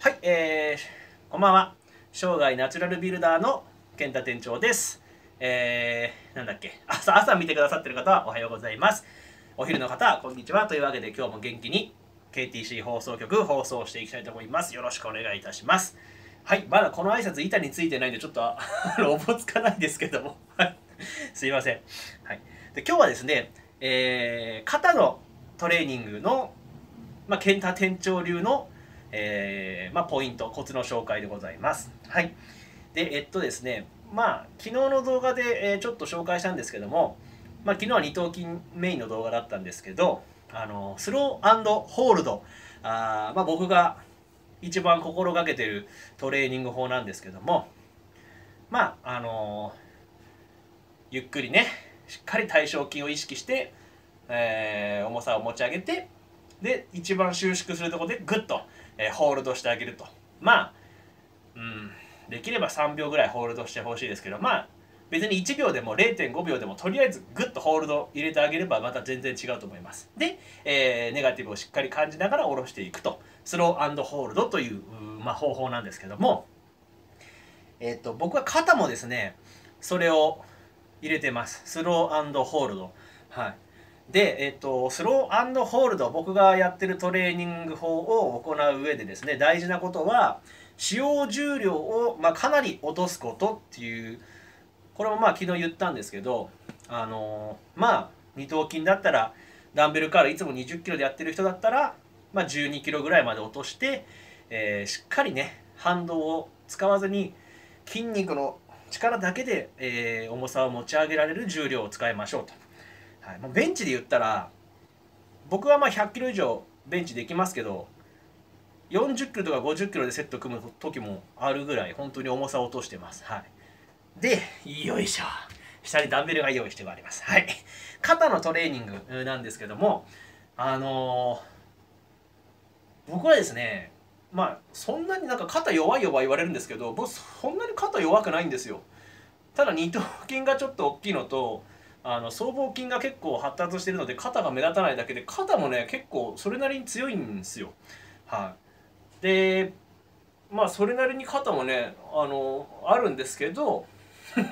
はい、えー、こんばんは。生涯ナチュラルビルダーの健太店長です。えー、なんだっけ、朝、朝見てくださってる方はおはようございます。お昼の方はこんにちは。というわけで今日も元気に KTC 放送局放送していきたいと思います。よろしくお願いいたします。はい、まだこの挨拶板についてないんでちょっとおぼつかないですけども。すいません。はい。で今日はですね、えー、肩のトレーニングの、まあ、健太店長流のえー、まあ、ポイント、コツの紹介でございます。はい。で、えっとですね、まあ、昨日の動画で、えー、ちょっと紹介したんですけども、まあ、昨日は二頭筋メインの動画だったんですけど、あの、スローホールド、あまあ、僕が一番心がけてるトレーニング法なんですけども、まあ、あのゆっくりね、しっかり対象筋を意識して、えー、重さを持ち上げて、で、一番収縮するとこでグッと、えー、ホールドしてあげると。まあうんできれば3秒ぐらいホールドしてほしいですけどまあ別に1秒でも0.5秒でもとりあえずグッとホールド入れてあげればまた全然違うと思います。で、えー、ネガティブをしっかり感じながら下ろしていくと。スローホールドというまあ、方法なんですけども。えっ、ー、と僕は肩もですねそれを入れてます。スローホールド。はい。で、えっと、スローホールド、僕がやってるトレーニング法を行う上でですね、大事なことは、使用重量を、まあ、かなり落とすことっていう、これもまあ昨日言ったんですけど、あの、まあ、二頭筋だったら、ダンベルカールいつも20キロでやってる人だったら、まあ、12キロぐらいまで落として、えー、しっかりね、反動を使わずに、筋肉の力だけで、えー、重さを持ち上げられる重量を使いましょうと。はい、もうベンチで言ったら僕はまあ100キロ以上ベンチできますけど40キロとか50キロでセット組む時もあるぐらい本当に重さを落としてます。はい、でよいしょ下にダンベルが用意してあります。はい、肩のトレーニングなんですけどもあのー、僕はですねまあそんなになんか肩弱い弱い言われるんですけど僕そんなに肩弱くないんですよ。ただ二頭筋がちょっと大きいのとあの僧帽筋が結構発達してるので肩が目立たないだけで肩もね結構それなりに強いんですよ。はい、でまあそれなりに肩もねあのあるんですけど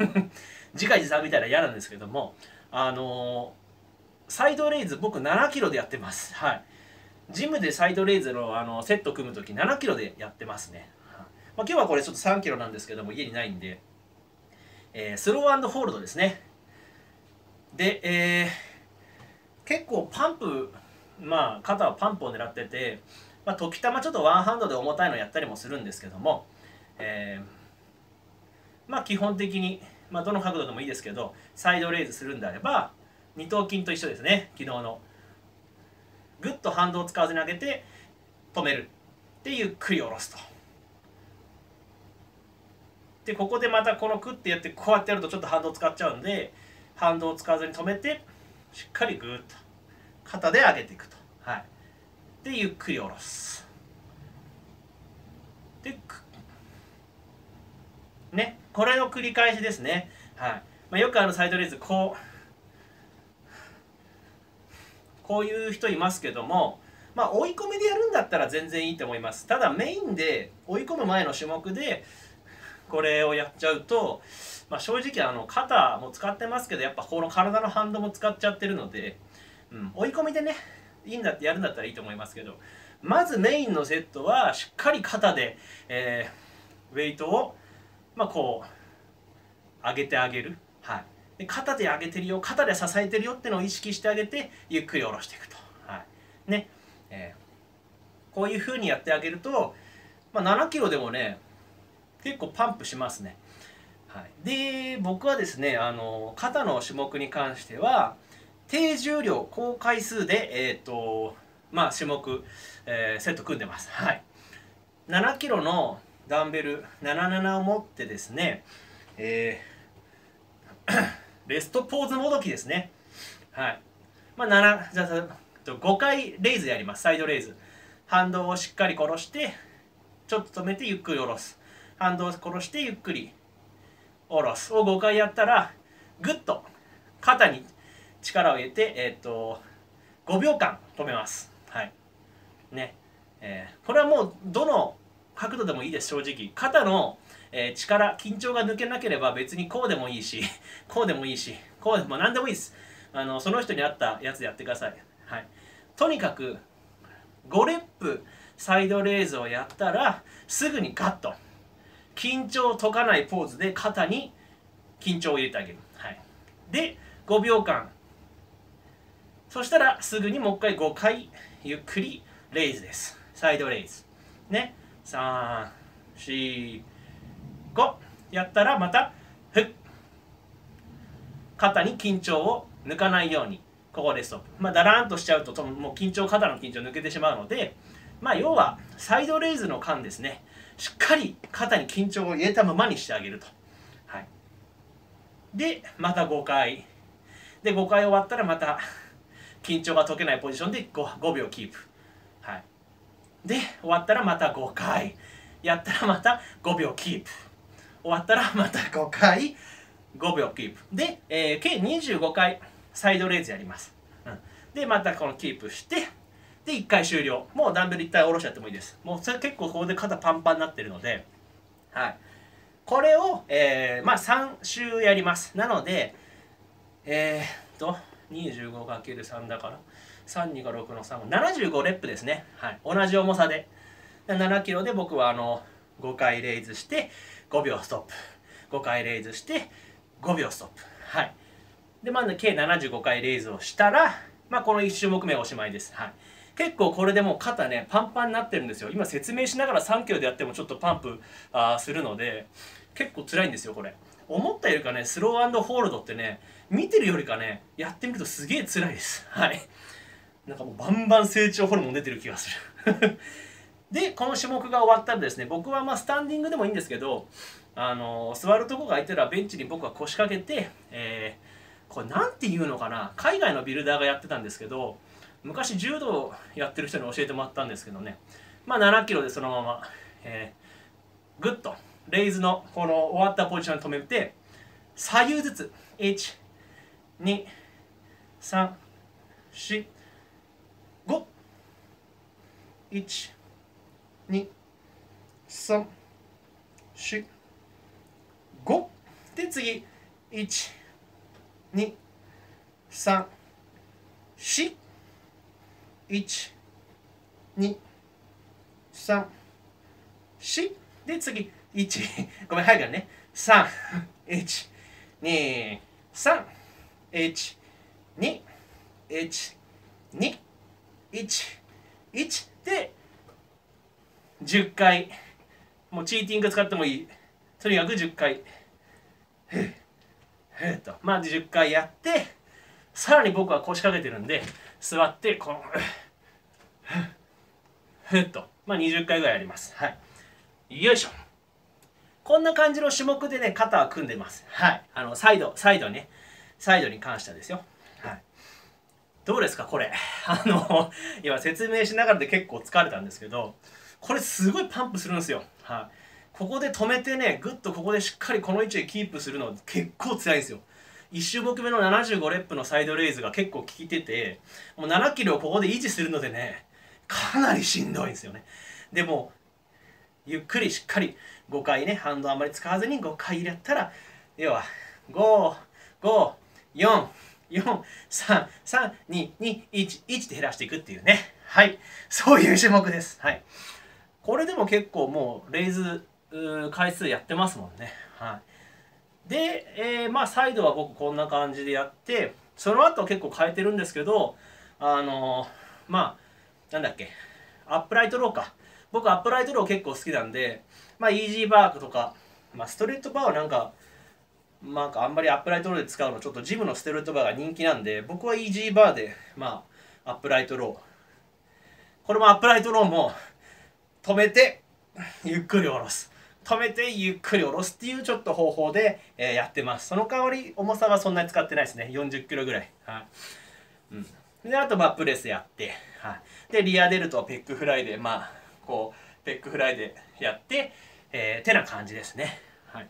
自画自賛みたいな嫌なんですけどもあのサイドレイズ僕7キロでやってます。はい、ジムでサイドレイズのあのセット組む時7キロでやってますね。まあ、今日はこれちょっと3キロなんですけども家にないんで、えー、スローホールドですね。で、えー、結構パンプまあ肩はパンプを狙ってて、まあ、時たまちょっとワンハンドで重たいのやったりもするんですけども、えー、まあ基本的に、まあ、どの角度でもいいですけどサイドレイズするんであれば二頭筋と一緒ですね昨日の。グッと反動を使わずに上げて止める。でゆっくり下ろすと。でここでまたこのクッてやってこうやってやるとちょっと反動使っちゃうんで反動を使わずに止めてしっかりグーッと肩で上げていくと。はい。でゆっくり下ろす。でねこれの繰り返しですね。はい、まあ、よくあのサイドレイズこうこういう人いますけどもまあ追い込みでやるんだったら全然いいと思います。ただメインで追い込む前の種目でこれをやっちゃうとまあ、正直あの肩も使ってますけどやっぱこの体のハンドも使っちゃってるので、うん、追い込みでねいいんだってやるんだったらいいと思いますけどまずメインのセットはしっかり肩で、えー、ウェイトを、まあ、こう上げてあげる、はい、で肩で上げてるよ肩で支えてるよってのを意識してあげてゆっくり下ろしていくと、はい。ね。えー、こういうふうにやってあげると、まあ、7キロでもね結構パンプしますね。はい、で僕はですねあの肩の種目に関しては低重量高回数で、えーとまあ、種目、えー、セット組んでます。はい、7キロのダンベル77を持ってですね、えー、レストポーズもどきですね。はい。まあ、7じゃあ5回レイズやります。サイドレイズ。反動をしっかり殺して、ちょっと止めてゆっくり下ろす。反動を殺してゆっくり下ろす。を5回やったらぐっと肩に力を入れて、えーと、5秒間止めます。はい。ね。えー、これはもうどの角度でもいいです正直。肩の、えー、力緊張が抜けなければ別にこうでもいいし こうでもいいしこうでも何でもいいです。あのその人に合ったやつでやってください、はい、とにかく5レップサイドレイズをやったらすぐにガッと緊張を解かないポーズで肩に緊張を入れてあげる、はい、で5秒間。そしたらすぐにもう一回5回ゆっくりレイズです。サイドレイズ。ね。345やったらまたふっ肩に緊張を抜かないように。ここでストップ。まあだらんとしちゃうともう緊張肩の緊張抜けてしまうのでまあ要はサイドレイズの間ですね。しっかり肩に緊張を入れたままにしてあげると、はい、でまた5回で5回終わったらまた緊張が解けないポジションで 5, 5秒キープ、はい、で終わったらまた5回やったらまた5秒キープ。終わったらまた5回5秒キープ。で、えー、計25回サイドレイズやります、うん、でまたこのキープしてで1回終了。もうダンベル1回下ろしちゃってもいいです。もうそれ結構ここで肩パンパンになってるので。はい。これを、えー、まあ3週やります。なのでえー、っと 25×3 だから32が6の3 75レップですね、はい、同じ重さで。7キロで僕はあの5回レイズして5秒ストップ。5回レイズして5秒ストップ。はい。でまず計75回レイズをしたらまあこの1種目目おしまいです。はい。結構これでもう肩ねパンパンになってるんですよ。今説明しながら3キロでやってもちょっとパンプあするので結構辛いんですよこれ。思ったよりかねスローホールドってね見てるよりかねやってみるとすげえ辛いです。はい。なんかもうバンバン成長ホルモン出てる気がする。でこの種目が終わったらですね僕はまあスタンディングでもいいんですけどあの座るとこが空いたらベンチに僕は腰掛けて、えー、これ何て言うのかな海外のビルダーがやってたんですけど昔柔道やってる人に教えてもらったんですけどね。まあ7キロでそのまま、えー、グッとレイズのこの終わったポジションに止めて左右ずつ1 2 3 4 5 1 2 3 4 5で次1 2 3 4 1 2 3 4で次1 ごめん早いからね。3 1 2 3 1 2 1 2 1 1で10回もうチーティング使ってもいい。とにかく10回ふっふっと。まず10回やって。さらに僕は腰掛けてるんで座ってこのふっと。まあ20回ぐらいやります。はい。よいしょ。こんな感じの種目でね肩は組んでます。はい。あのサイドサイドね。サイドに関してはですよ。はい。どうですかこれ。あの今説明しながらで結構疲れたんですけどこれすごいパンプするんですよ。はい。ここで止めてねぐっとここでしっかりこの位置でキープするの結構辛いんですよ1種目目の75レップのサイドレイズが結構効いててもう7キロをここで維持するのでねかなりしんどいんですよね。でもゆっくりしっかり5回ねハンドあんまり使わずに5回やったら要は554433221って減らしていくっていうね。はい。そういう種目です。はい。これでも結構もうレイズ回数やってますもんね。はい。で、えー、まあサイドは僕こんな感じでやってその後結構変えてるんですけどあのー、まあなんだっけアップライトローか。僕アップライトロー結構好きなんでまあイージーバーとか、まあ、ストレートバーはなんかなんかあんまりアップライトローで使うのちょっとジムのストレートバーが人気なんで僕はイージーバーでまあアップライトロー。これもアップライトローも止めてゆっくり下ろす。止めてゆっくり下ろすっていうちょっと方法で、えー、やってます。その代わり重さはそんなに使ってないですね。40キロぐらい。はい、うん、であとまあプレスやって、はい、でリアデルトペックフライでまあこうペックフライでやって、えー、てな感じですね。はい。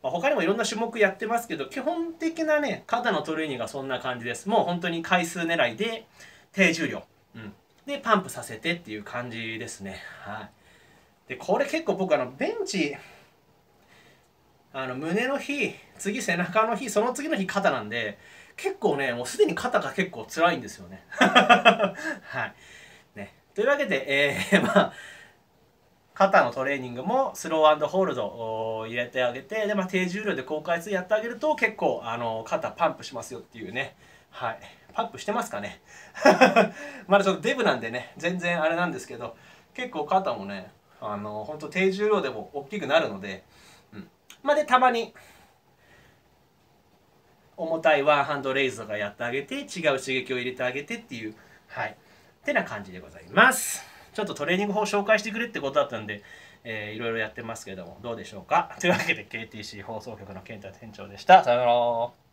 まあ、他にもいろんな種目やってますけど基本的なね肩のトレーニングはそんな感じです。もう本当に回数狙いで低重量、うん、でパンプさせてっていう感じですね。はい。でこれ結構僕あのベンチあの胸の日次背中の日その次の日肩なんで結構ねもうすでに肩が結構辛いんですよね。はい。ね。というわけで、えー、まあ肩のトレーニングもスローホールドを入れてあげてで、まあ、低重量で高回数やってあげると結構あの肩パンプしますよっていうね。はい。パンプしてますかね。まだちょっとデブなんでね全然あれなんですけど結構肩もねあの本当低重量でも大きくなるので、うん、まあでたまに重たいワンハンドレイズとかやってあげて違う刺激を入れてあげてっていうはい。ってな感じでございます。ちょっとトレーニング法紹介してくれってことだったんで、えー、いろいろやってますけどもどうでしょうか？というわけで KTC 放送局の健太店長でした。さよなら。